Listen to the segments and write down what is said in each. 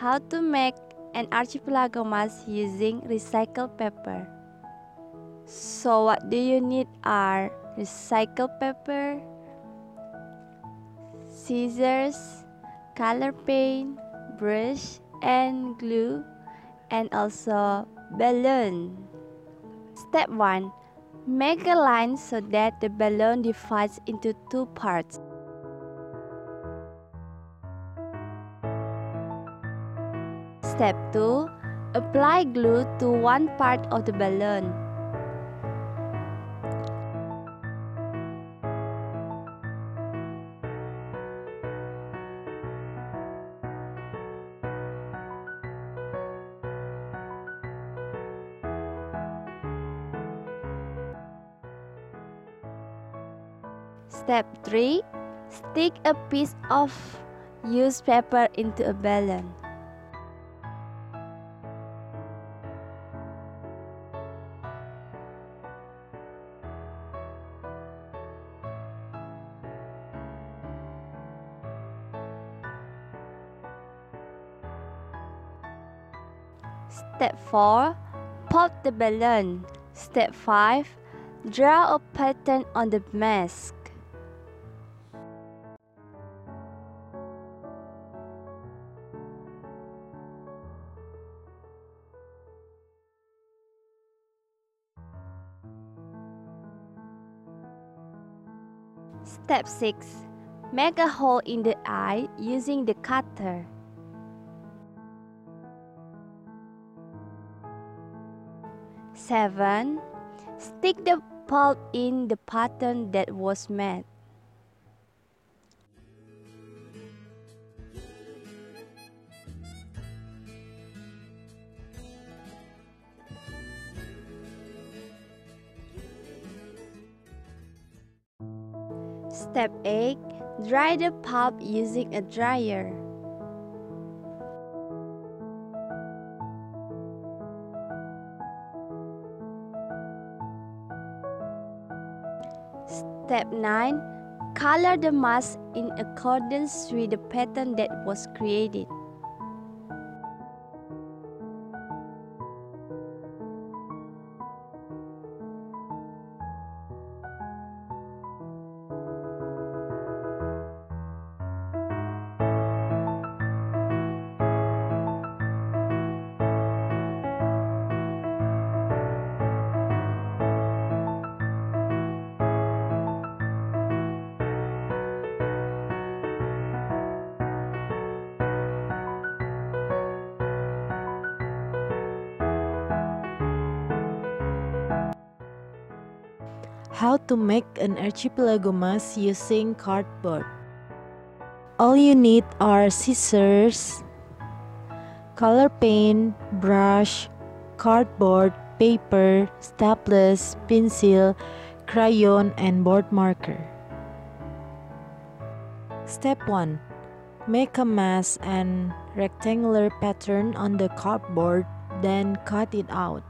How to make an archipelago mask using recycled paper. So what do you need are recycled paper, scissors, color paint, brush and glue and also balloon. Step 1. Make a line so that the balloon divides into two parts. Step 2. Apply glue to one part of the balloon. Step 3. Stick a piece of used paper into a balloon. Step 4. Pop the balloon. Step 5. Draw a pattern on the mask. Step 6. Make a hole in the eye using the cutter. Seven. Stick the pulp in the pattern that was made. Step 8. Dry the pulp using a dryer. Step 9. Color the mask in accordance with the pattern that was created. How to make an archipelago mask using cardboard. All you need are scissors, color paint, brush, cardboard, paper, staples, pencil, crayon, and board marker. Step 1. Make a mask and rectangular pattern on the cardboard, then cut it out.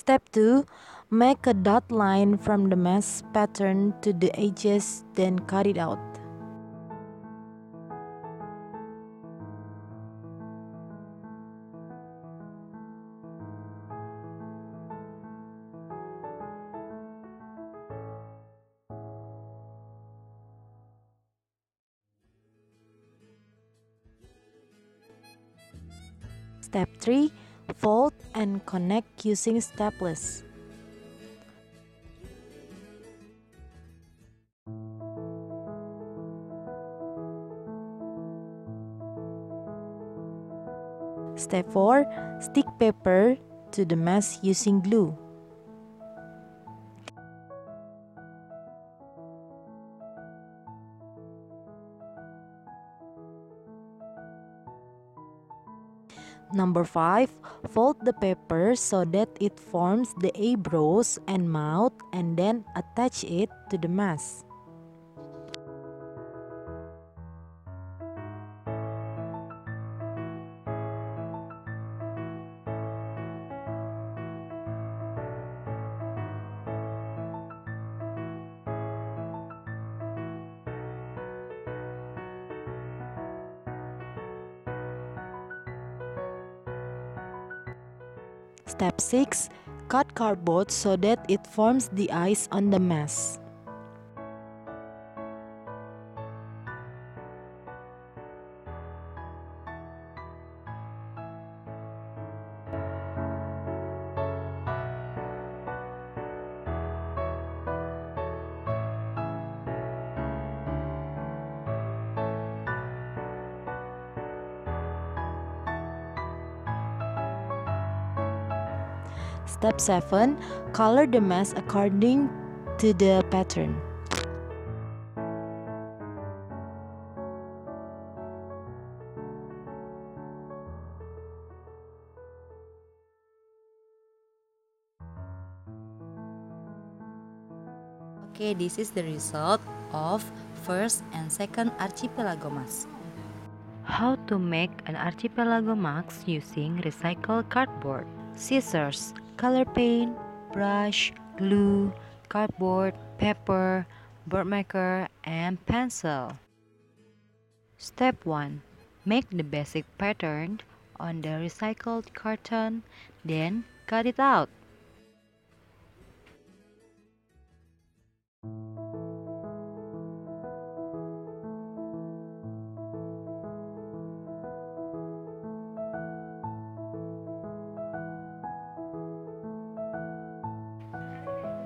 Step 2. Make a dot line from the mask pattern to the edges, then cut it out. Step 3. Fold and connect using staples. Step 4. Stick paper to the mask using glue. Number 5. Fold the paper so that it forms the eyebrows and mouth and then attach it to the mask. Step 6. Cut cardboard so that it forms the eyes on the mask. Step 7. Color the mask according to the pattern. Okay, this is the result of first and second archipelago mask. How to make an archipelago mask using recycled cardboard. Scissors, color paint, brush, glue, cardboard, paper, board marker, and pencil. Step 1. Make the basic pattern on the recycled carton, then cut it out.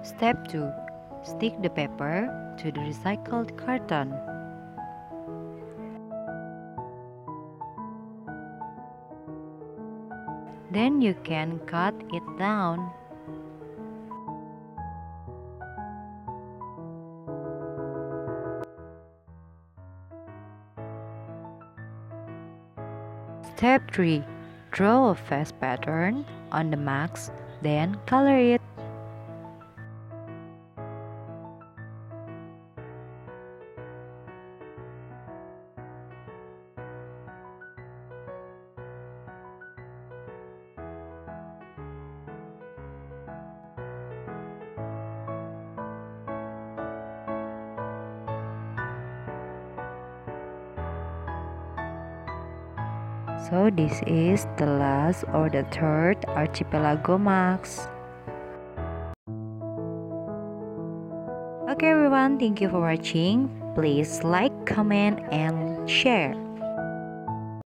Step 2. Stick the paper to the recycled carton. Then you can cut it down. Step 3. Draw a face pattern on the mask, then color it. So this is the last or the third archipelago mask. Okay everyone, thank you for watching. Please like, comment and share.